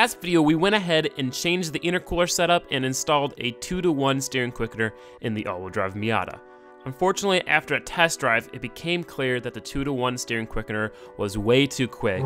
last video, we went ahead and changed the intercooler setup and installed a 2 to 1 steering quickener in the all-wheel drive Miata. Unfortunately, after a test drive, it became clear that the 2 to 1 steering quickener was way too quick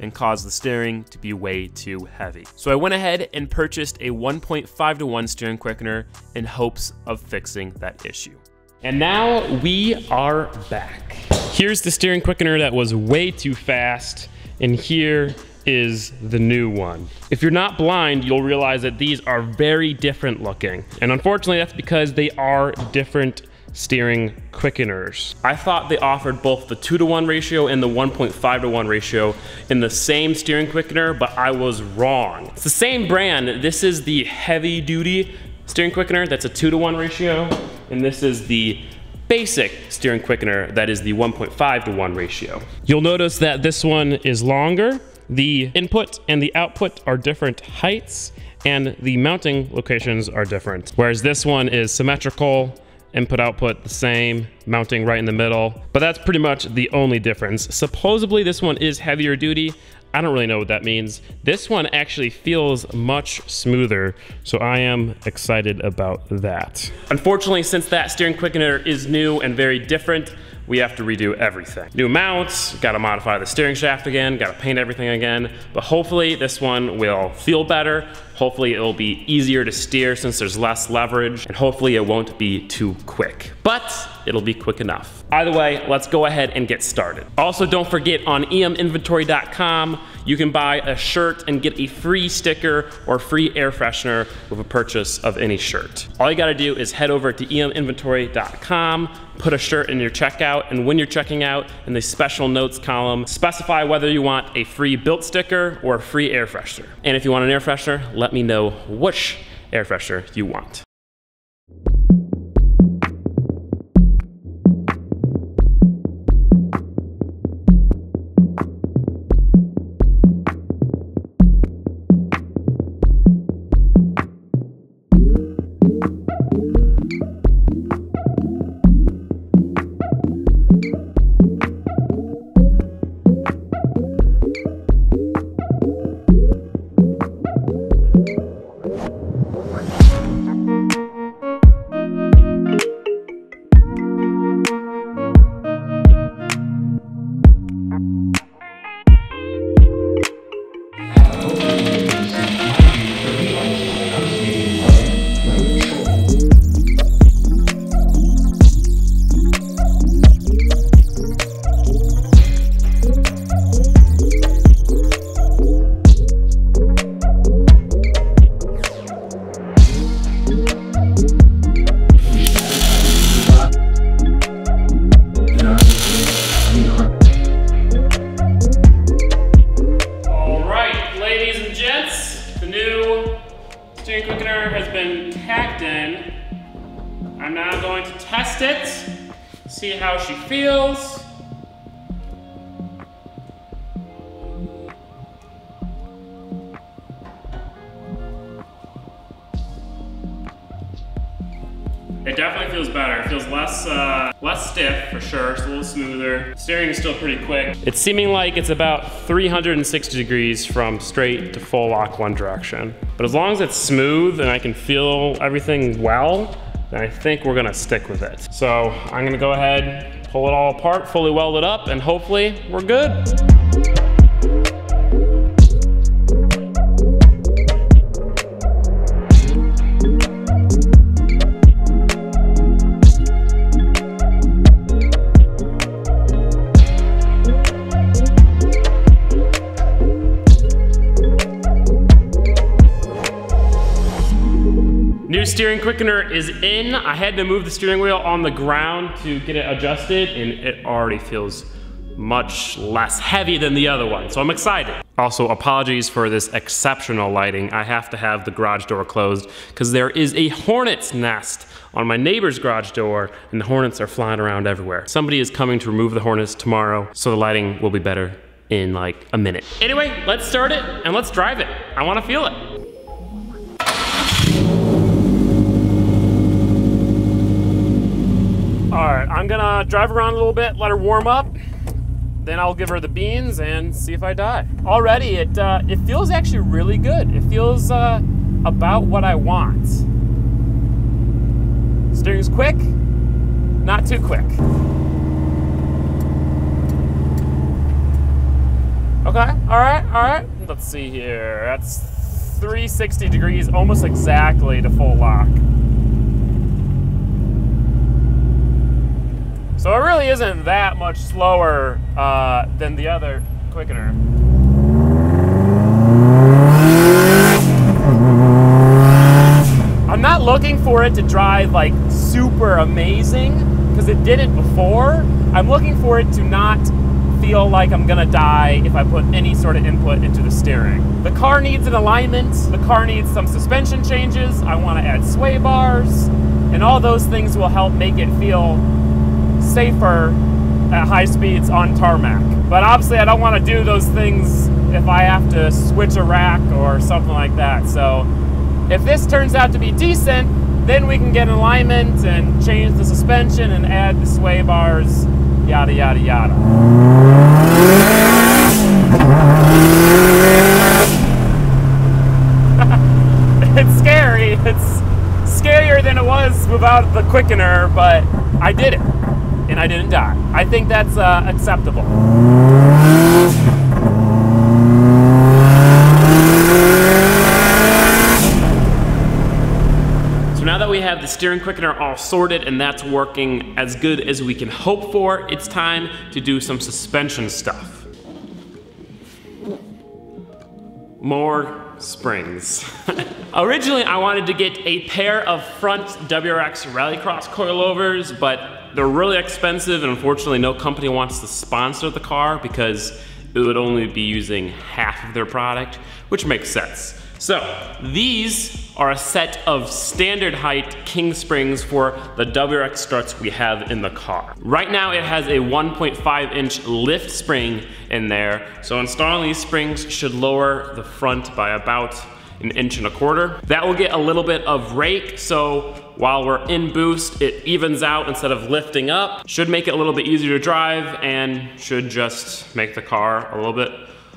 and caused the steering to be way too heavy. So I went ahead and purchased a 1.5 to 1 steering quickener in hopes of fixing that issue. And now we are back. Here's the steering quickener that was way too fast, and here is the new one. If you're not blind, you'll realize that these are very different looking. And unfortunately, that's because they are different steering quickeners. I thought they offered both the 2 to 1 ratio and the 1.5 to 1 ratio in the same steering quickener, but I was wrong. It's the same brand. This is the heavy duty steering quickener, that's a 2 to 1 ratio, and this is the basic steering quickener that is the 1.5 to 1 ratio. You'll notice that this one is longer. The input and the output are different heights and the mounting locations are different. Whereas this one is symmetrical, input output the same, mounting right in the middle, but that's pretty much the only difference. Supposedly this one is heavier duty. I don't really know what that means. This one actually feels much smoother, so I am excited about that. Unfortunately, since that steering quickener is new and very different, we have to redo everything. New mounts, gotta modify the steering shaft again, gotta paint everything again, but hopefully this one will feel better. Hopefully it'll be easier to steer since there's less leverage, and hopefully it won't be too quick. But it'll be quick enough. Either way, let's go ahead and get started. Also, don't forget on iuminventory.com, you can buy a shirt and get a free sticker or free air freshener with a purchase of any shirt. All you gotta do is head over to iuminventory.com, put a shirt in your checkout, and when you're checking out, in the special notes column, specify whether you want a free built sticker or a free air freshener. And if you want an air freshener, let me know which air freshener you want. See how she feels. It definitely feels better. It feels less uh, less stiff for sure. It's a little smoother. Steering is still pretty quick. It's seeming like it's about 360 degrees from straight to full lock one direction. But as long as it's smooth and I can feel everything well, I think we're gonna stick with it. So I'm gonna go ahead, pull it all apart, fully weld it up, and hopefully we're good. Steering quickener is in. I had to move the steering wheel on the ground to get it adjusted and it already feels much less heavy than the other one, so I'm excited. Also, apologies for this exceptional lighting. I have to have the garage door closed because there is a hornet's nest on my neighbor's garage door and the hornets are flying around everywhere. Somebody is coming to remove the hornets tomorrow, so the lighting will be better in like a minute. Anyway, let's start it and let's drive it. I wanna feel it. All right, I'm gonna drive around a little bit, let her warm up. then I'll give her the beans and see if I die. Already, it uh, it feels actually really good. It feels uh, about what I want. Steering's quick, not too quick. Okay, all right, all right. Let's see here. That's 360 degrees, almost exactly to full lock. So it really isn't that much slower uh, than the other quickener. I'm not looking for it to drive like super amazing because it didn't before. I'm looking for it to not feel like I'm gonna die if I put any sort of input into the steering. The car needs an alignment, the car needs some suspension changes, I wanna add sway bars, and all those things will help make it feel safer at high speeds on tarmac. But obviously I don't wanna do those things if I have to switch a rack or something like that. So if this turns out to be decent, then we can get alignment and change the suspension and add the sway bars, yada, yada, yada. it's scary. It's scarier than it was without the quickener, but I did it and I didn't die. I think that's uh, acceptable. So now that we have the steering quickener all sorted and that's working as good as we can hope for, it's time to do some suspension stuff. More springs. Originally, I wanted to get a pair of front WRX Rallycross coilovers, but they're really expensive and unfortunately no company wants to sponsor the car because it would only be using half of their product, which makes sense. So these are a set of standard height king springs for the WRX struts we have in the car. Right now it has a 1.5 inch lift spring in there. So installing these springs should lower the front by about an inch and a quarter. That will get a little bit of rake, so while we're in boost, it evens out instead of lifting up. Should make it a little bit easier to drive and should just make the car a little bit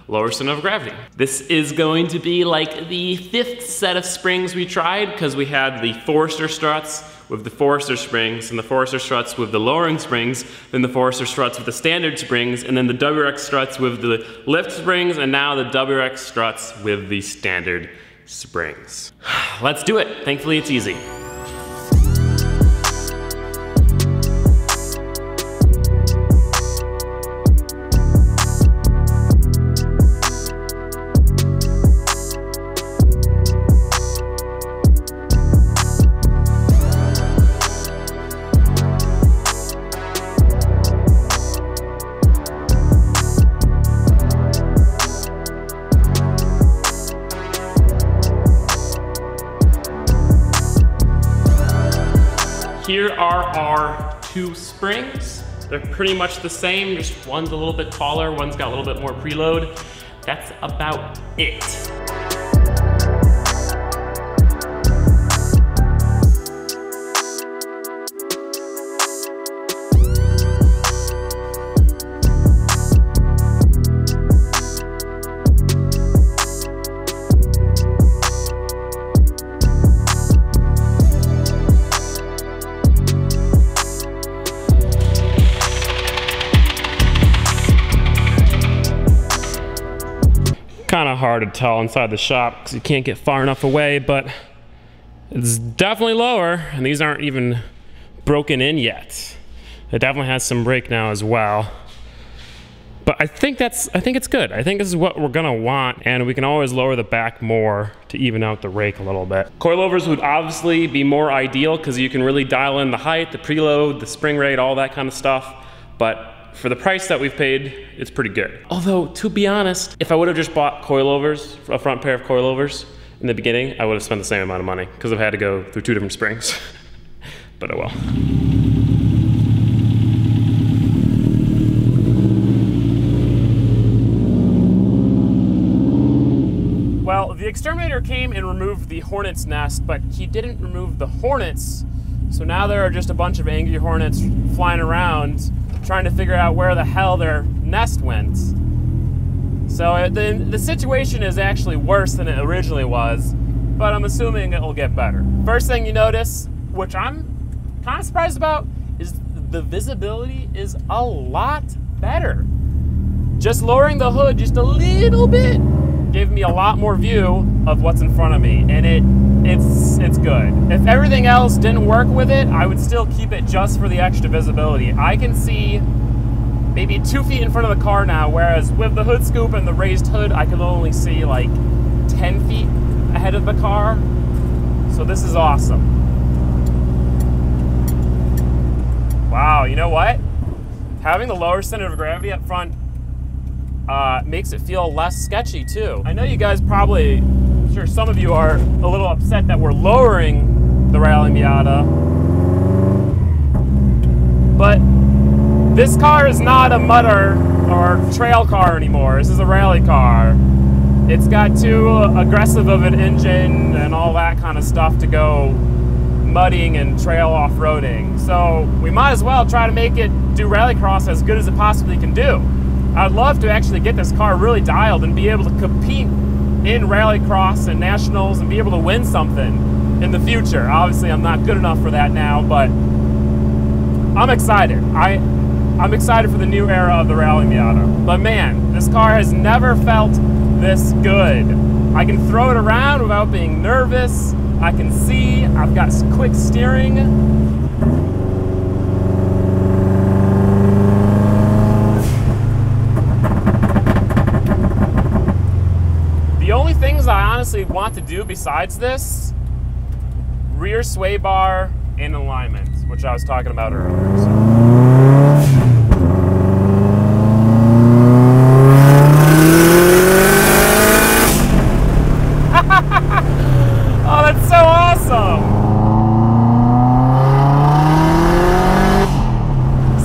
lower center of gravity. This is going to be like the fifth set of springs we tried because we had the Forester struts with the Forester springs and the Forester struts with the lowering springs, then the Forester struts with the standard springs, and then the WRX struts with the lift springs, and now the WRX struts with the standard springs. Let's do it. Thankfully, it's easy. Here are our two springs. They're pretty much the same, just one's a little bit taller, one's got a little bit more preload. That's about it. Hard to tell inside the shop because you can't get far enough away, but it's definitely lower, and these aren't even broken in yet. It definitely has some brake now as well. But I think that's, I think it's good. I think this is what we're gonna want, and we can always lower the back more to even out the rake a little bit. Coilovers would obviously be more ideal because you can really dial in the height, the preload, the spring rate, all that kind of stuff. But for the price that we've paid, it's pretty good. Although, to be honest, if I would have just bought coilovers, a front pair of coilovers in the beginning, I would have spent the same amount of money because I've had to go through two different springs. but oh well. Well, the exterminator came and removed the hornet's nest, but he didn't remove the hornets. So now there are just a bunch of angry hornets flying around trying to figure out where the hell their nest went. So uh, the, the situation is actually worse than it originally was, but I'm assuming it will get better. First thing you notice, which I'm kind of surprised about, is the visibility is a lot better. Just lowering the hood just a little bit gave me a lot more view of what's in front of me, and it it's it's good. If everything else didn't work with it, I would still keep it just for the extra visibility. I can see maybe two feet in front of the car now, whereas with the hood scoop and the raised hood, I can only see like 10 feet ahead of the car. So this is awesome. Wow, you know what? Having the lower center of gravity up front uh, makes it feel less sketchy too. I know you guys probably, I'm sure some of you are a little upset that we're lowering the Rally Miata, but this car is not a mudder or trail car anymore. This is a rally car. It's got too aggressive of an engine and all that kind of stuff to go mudding and trail off-roading. So we might as well try to make it do rallycross as good as it possibly can do. I'd love to actually get this car really dialed and be able to compete in rallycross and nationals and be able to win something in the future. Obviously, I'm not good enough for that now, but I'm excited. I, I'm excited for the new era of the Rally Miata. But man, this car has never felt this good. I can throw it around without being nervous. I can see, I've got quick steering. Honestly want to do besides this, rear sway bar and alignment, which I was talking about earlier. So. oh, that's so awesome!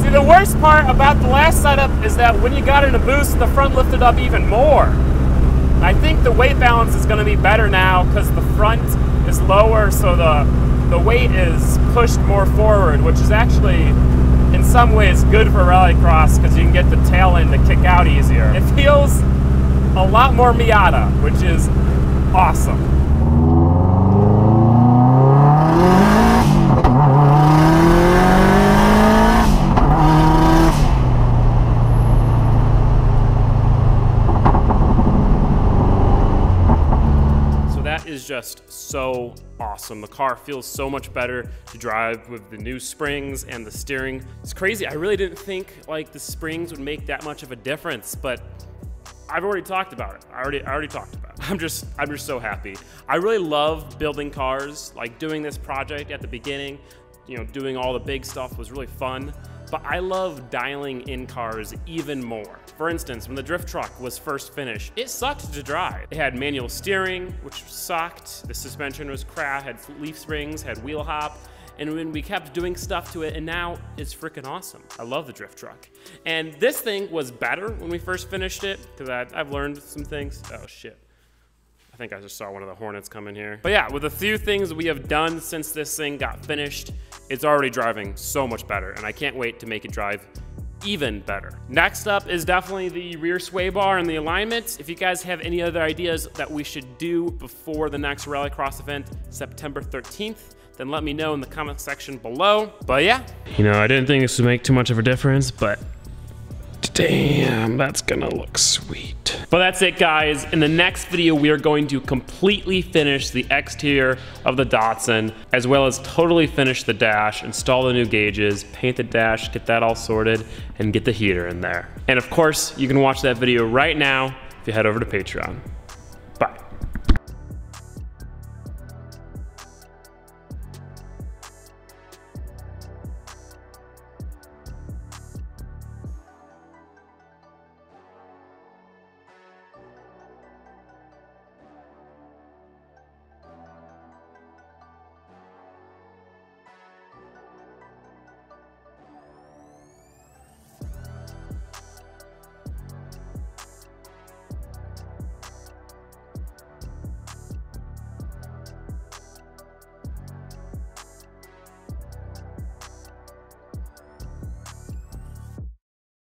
See, the worst part about the last setup is that when you got in a boost, the front lifted up even more. I think the weight balance is going to be better now because the front is lower, so the the weight is pushed more forward, which is actually in some ways good for rallycross because you can get the tail end to kick out easier. It feels a lot more Miata, which is awesome. just so awesome. The car feels so much better to drive with the new springs and the steering. It's crazy. I really didn't think like the springs would make that much of a difference, but I've already talked about it. I already, I already talked about it. I'm just, I'm just so happy. I really love building cars. Like doing this project at the beginning, you know, doing all the big stuff was really fun but I love dialing in cars even more. For instance, when the drift truck was first finished, it sucked to drive. It had manual steering, which sucked. The suspension was crap, had leaf springs, had wheel hop, and when we kept doing stuff to it, and now it's freaking awesome. I love the drift truck. And this thing was better when we first finished it, because I've learned some things. Oh shit. I think I just saw one of the Hornets come in here. But yeah, with a few things we have done since this thing got finished, it's already driving so much better, and I can't wait to make it drive even better. Next up is definitely the rear sway bar and the alignment. If you guys have any other ideas that we should do before the next Rallycross event, September 13th, then let me know in the comment section below. But yeah. You know, I didn't think this would make too much of a difference, but Damn, that's gonna look sweet. But that's it, guys. In the next video, we are going to completely finish the exterior of the Datsun, as well as totally finish the dash, install the new gauges, paint the dash, get that all sorted, and get the heater in there. And of course, you can watch that video right now if you head over to Patreon.